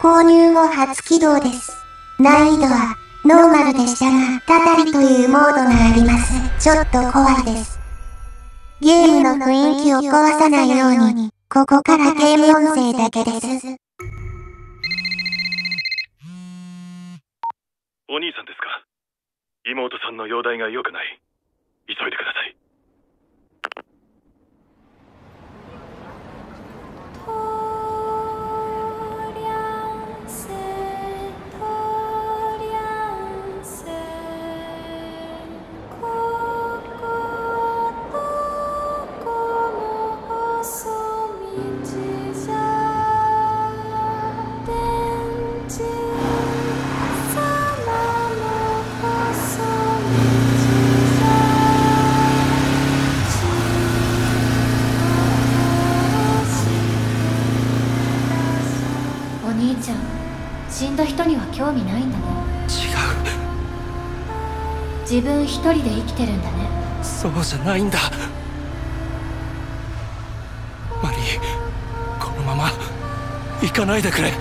購入後初起動です。難易度は、ノーマルでしたが、たたりというモードがあります。ちょっと怖いです。ゲームの雰囲気を壊さないように、ここからゲーム音声だけです。お兄さんですか？妹さんの容体が良くない急いでください兄ちゃん死んだ人には興味ないんだね。違自分一人で生きてるんだね。うそうじゃないんだ。マリーこのまま行かないでくれ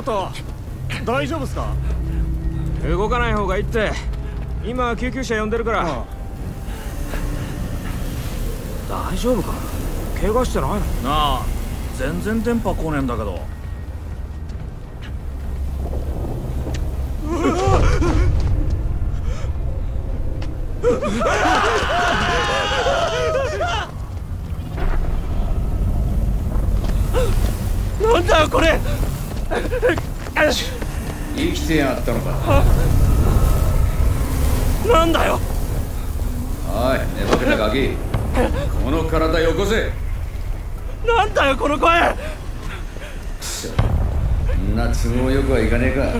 ょっと大丈夫っすか？動かない方がいいって。今救急車呼んでるから。大丈夫か？怪我してないの？なあ全然電波来ねえんだけど。なんだよこれ生きてやったのか。なんだよ。おい寝ぼけたガキ。この体よこせ。なんだよこの声。くそんな都合よくはいかねえか。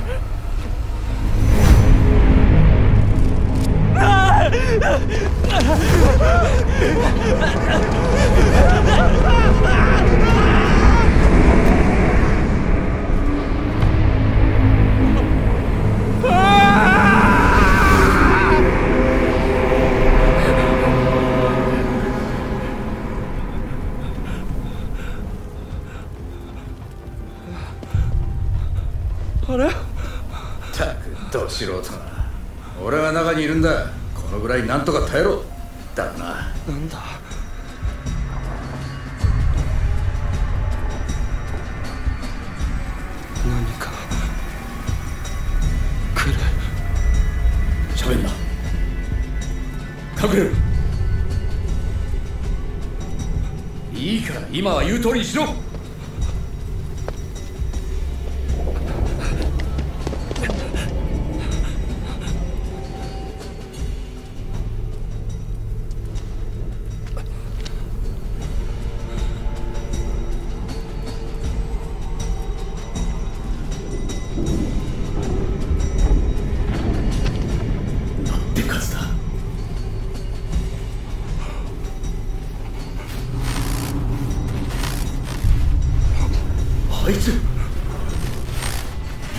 ああ。あれ？たくど素人な。俺は中にいるんだ。このぐらいなんとか耐えろ。だな。なんだ？何か？来る喋んな。隠れるいいから今は言う通りにしろ。あいつ。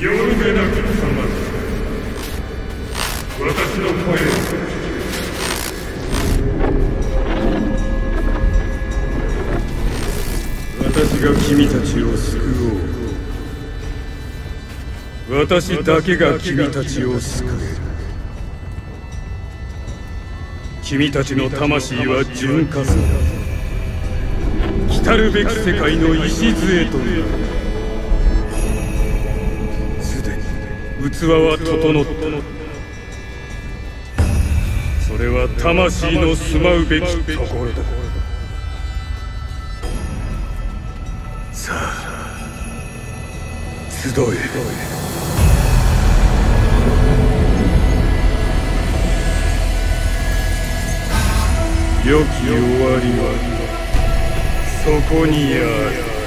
夜でなくさま私の声を私が君たちを救おう私だけが君たちを救える君たちの魂は純化する来るべき世界の礎となる。器は整った。それは魂の住まうべきところだ。さあ集え。良き終わりはそこにある。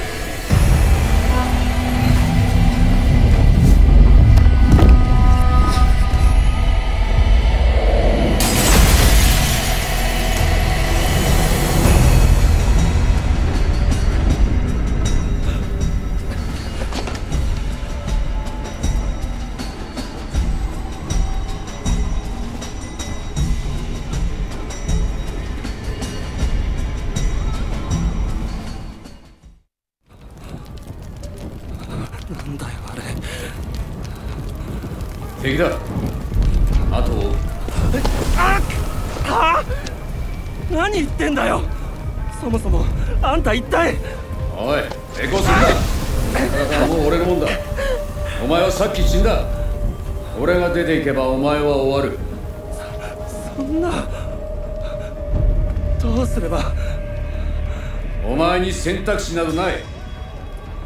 選択肢などない。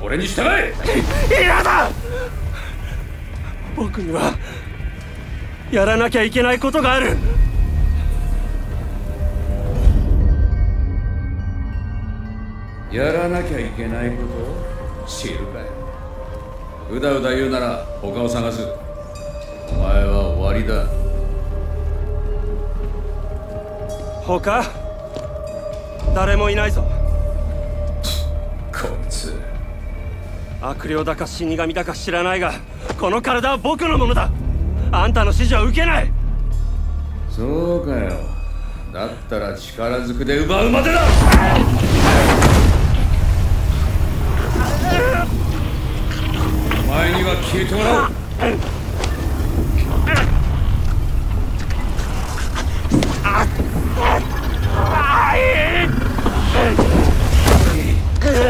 俺に従え。嫌だ。僕にはやらなきゃいけないことがある。やらなきゃいけないこと知るかよ。うだうだ言うなら他を探す。お前は終わりだ。他誰もいないぞ悪霊だか死神だか知らないがこの体は僕のものだ。あんたの指示は受けない。そうかよ。だったら力ずくで奪うまでだ。お前には消えてもらう。仕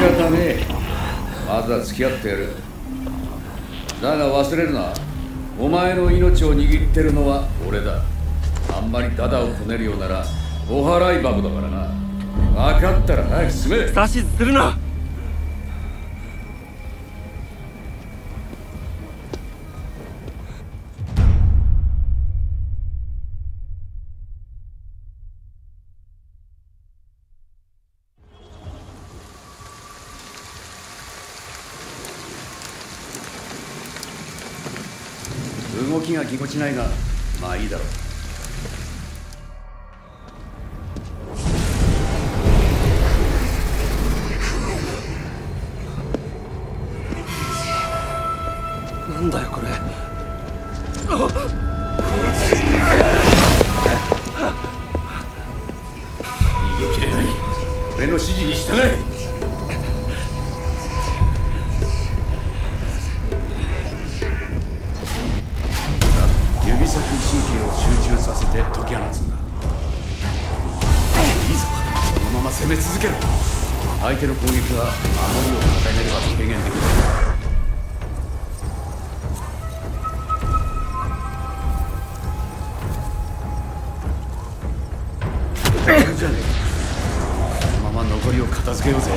方ねえ。まずは付き合ってやる。だが忘れるな。お前の命を握ってるのは俺だ。あんまりダダをこねるようならお払い箱だからな。分かったら早く進め。指図するな。ちないがまあいいだろう。なんだよこれ。逃げ切れない。俺の指示に従えして解き放つんだ。いいぞ。このまま攻め続けろ。相手の攻撃は守りを固めれば軽減できる。じゃねえこのまま残りを片付けようぜ。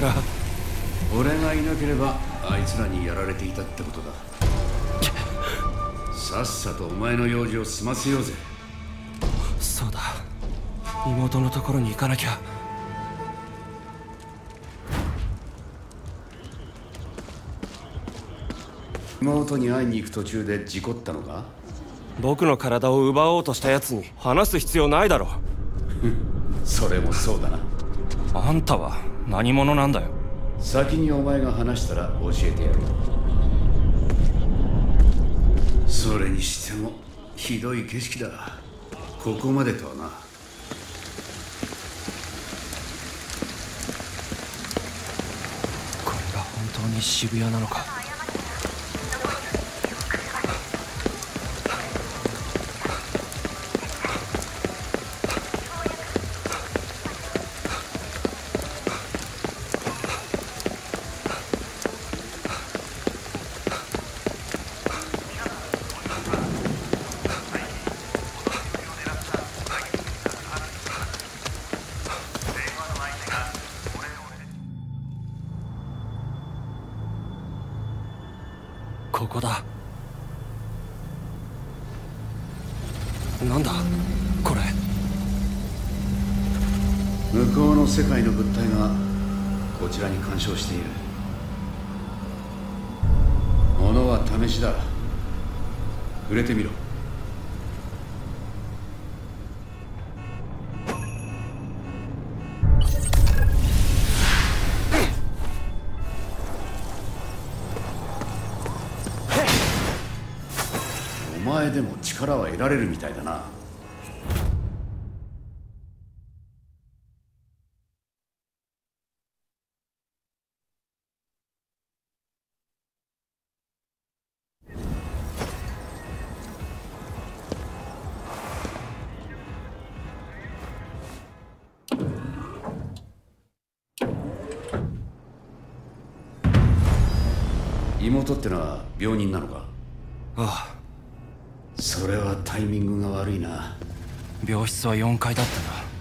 だよこの力。俺がいなければあいつらにやられていたってことだ。さっさとお前の用事を済ませようぜ。そうだ。妹のところに行かなきゃ。妹に会いに行く途中で事故ったのか？僕の体を奪おうとした奴に話す必要ないだろそれもそうだな。あんたは何者なんだよ。先にお前が話したら教えてやる。それにしてもひどい景色だ。ここまでとはな。これが本当に渋谷なのか？なんだ？これ。向こうの世界の物体がこちらに干渉している。ものは試しだ。触れてみろ。力は得られるみたいだな。妹ってのは病人なのか？ああ。それはタイミングが悪いな。病室は4階だったな。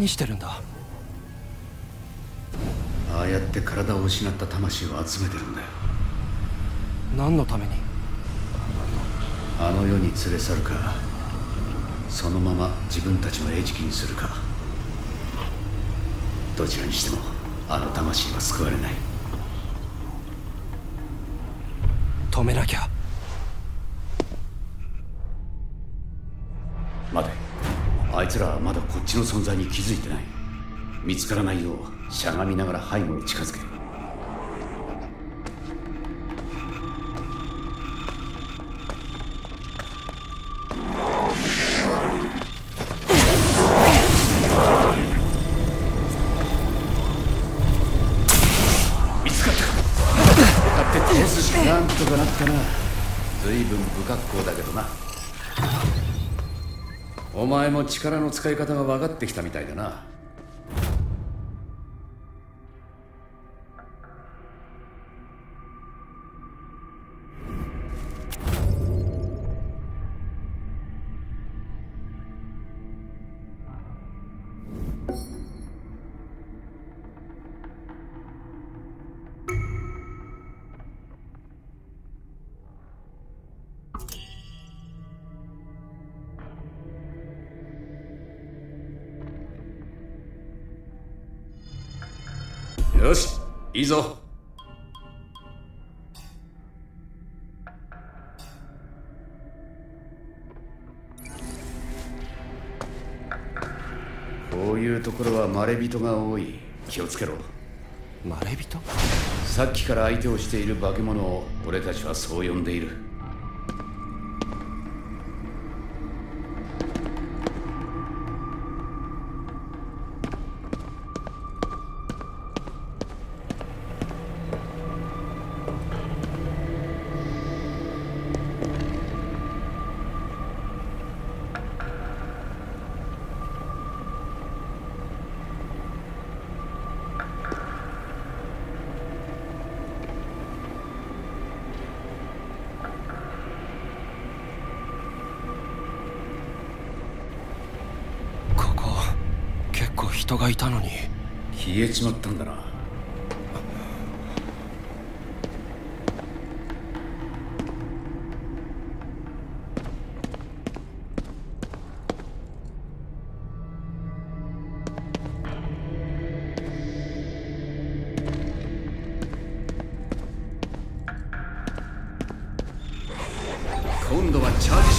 何してるんだ？ああやって体を失った魂を集めてるんだよ。何のために？あの世に連れ去るか。そのまま自分たちの餌食にするか。どちらにしてもあの魂は救われない。止めなきゃの存在に気づいてない。見つからないようしゃがみながら背後に近づけ。なんとかなったな。随分不格好だけどな。お前も力の使い方が分かってきたみたいだな。ぞ。こういうところはまれびとが多い。気をつけろ。まれびと？さっきから相手をしている化け物を俺たちはそう呼んでいる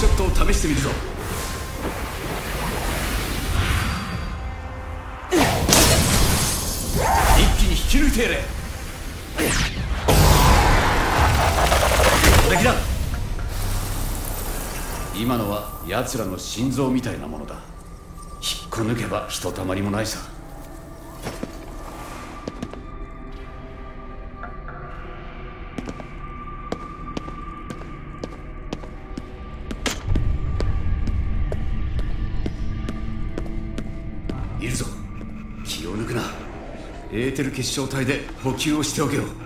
ショットを試してみるぞ。一気に引き抜いてやれ。敵だ。今のは奴らの心臓みたいなものだ。引っこ抜けばひとたまりもないさ。決勝隊で補給をしておけよ。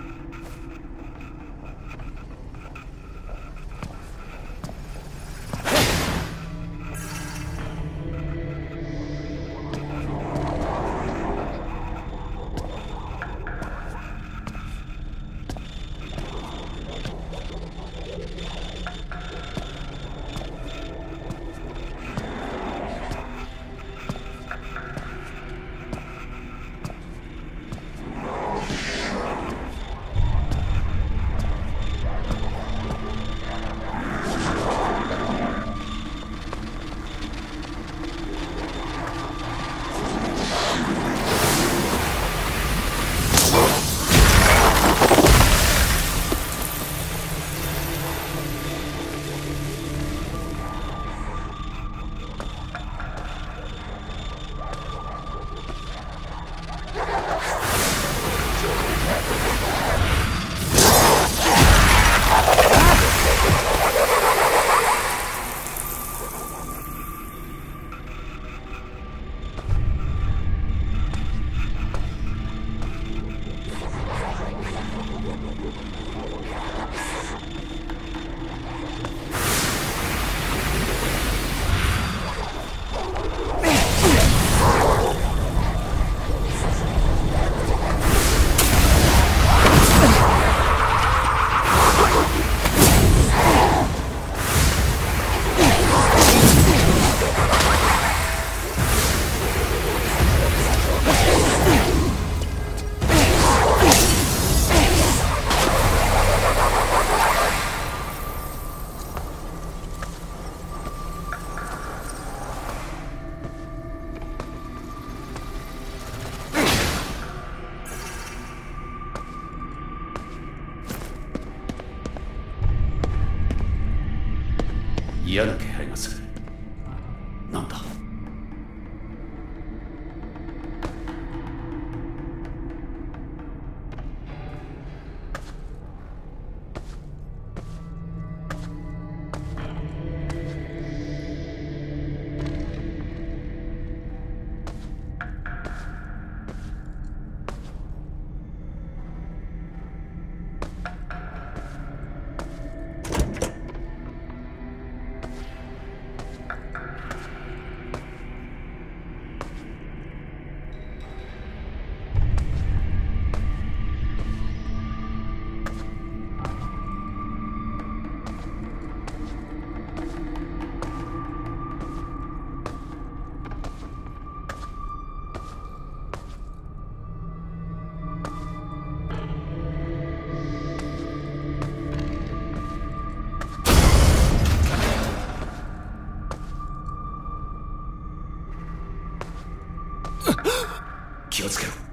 気をつけろ。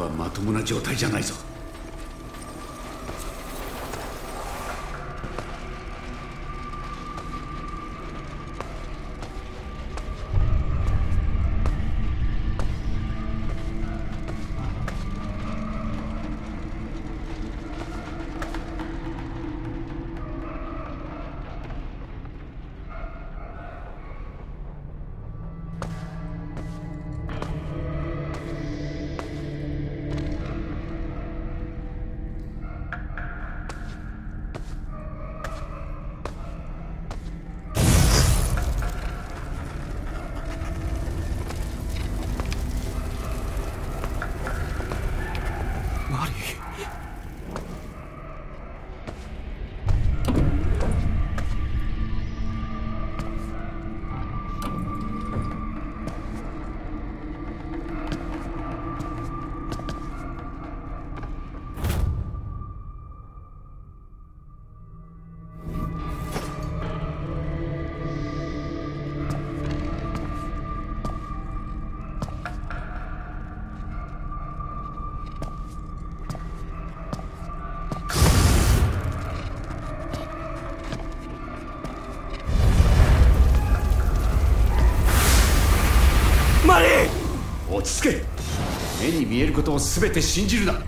はまともな状態じゃないぞ。落ち着け目に見えることを全て信じるな。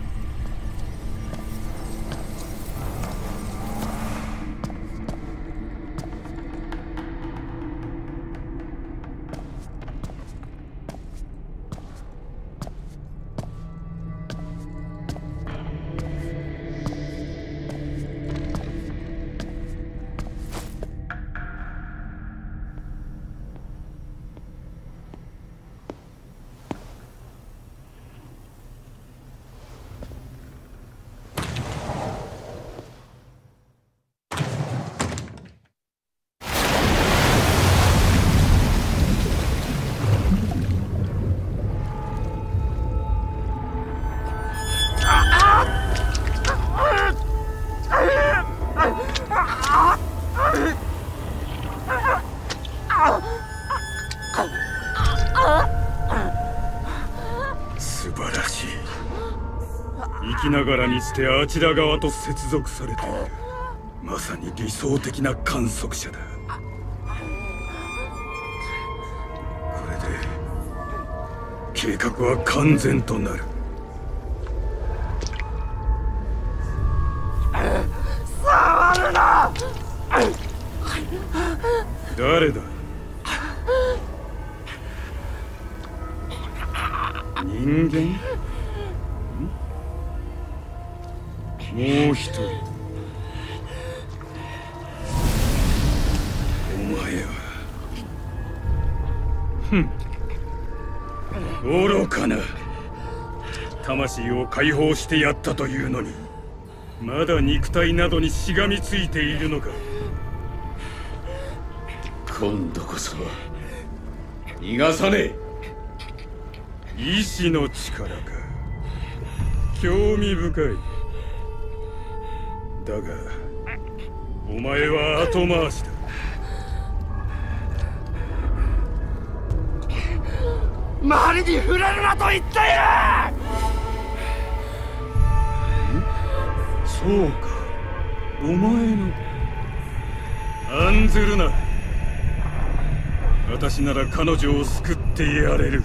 ながらにしてあちら側と接続されている。まさに理想的な観測者だ。これで計画は完全となる。をしてやったというのにまだ肉体などにしがみついているのか。今度こそは逃がさねえ。意志の力か。興味深い。だがお前は後回しだ。周りに触れるなと言っていそうか。お前の。案ずるな。私なら彼女を救ってやれる。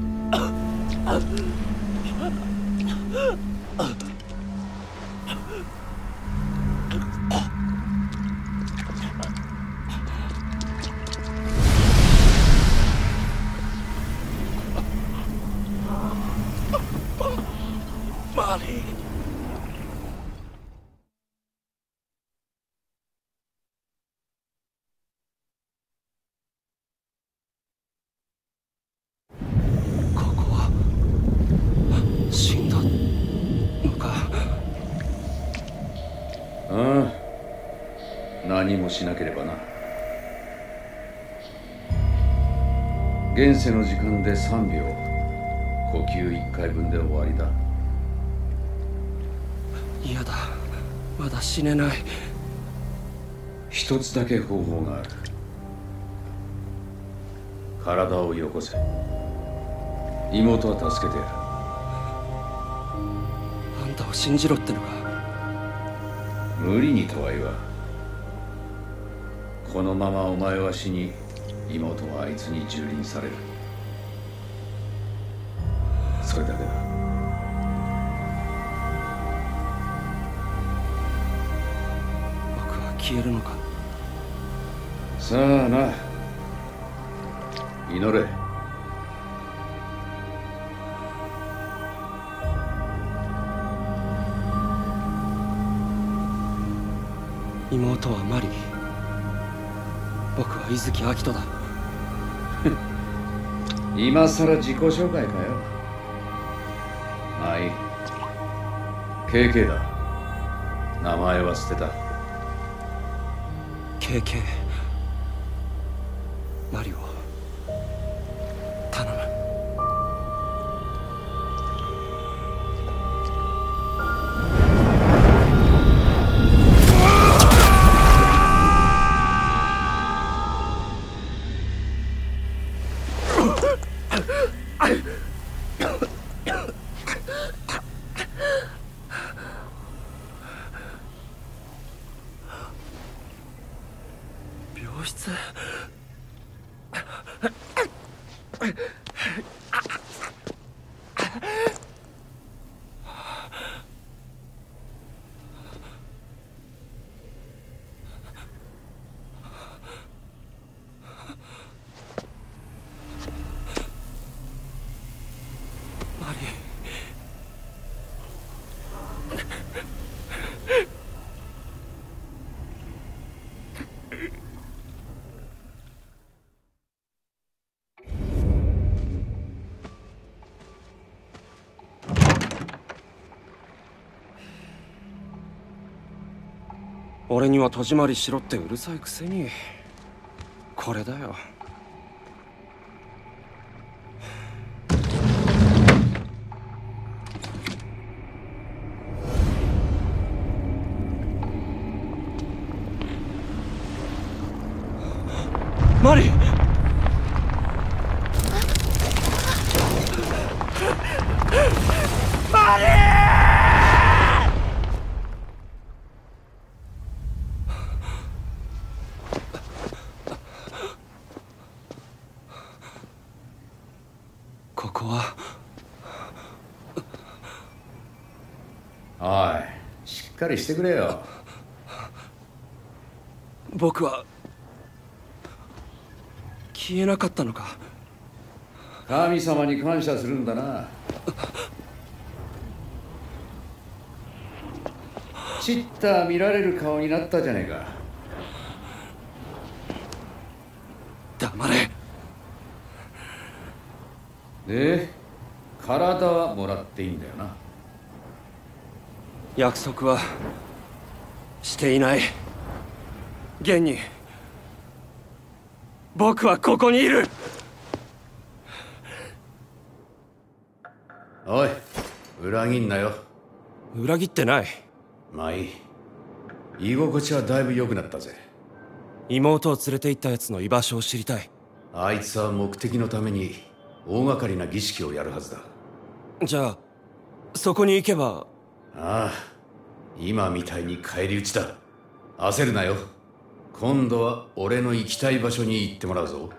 しなければな。現世の時間で3秒呼吸1回分で終わりだ。嫌だ。まだ死ねない。一つだけ方法がある。体をよこせ。妹は助けてやる。あんたを信じろってのか。無理にとは言わんこのままお前は死に妹はあいつに蹂躙される。それだけだ。僕は消えるのか？さあな。祈れ。妹はマリー僕は伊豆木明人だ。今さら自己紹介かよ。まあいい KK だ。名前は捨てた。KK 俺には戸締まりしろってうるさいくせに。これだよ。りしてくれよ。僕は消えなかったのか。神様に感謝するんだな。ちった見られる顔になったじゃねえか。黙れ。で体はもらっていいんだよな約束はしていない。現に僕はここにいる。おい裏切んなよ。裏切ってない。まあいい。居心地はだいぶ良くなったぜ。妹を連れて行ったやつの居場所を知りたい。あいつは目的のために大掛かりな儀式をやるはずだ。じゃあそこに行けばああ今みたいに返り討ちだ。焦るなよ。今度は俺の行きたい場所に行ってもらうぞ。